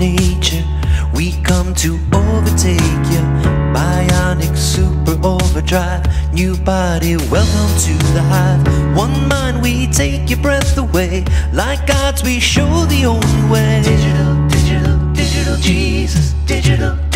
nature. We come to overtake you. Bionic super overdrive. New body, welcome to the hive. One mind, we take your breath away. Like gods, we show the only way. Digital, digital, digital, Jesus, digital.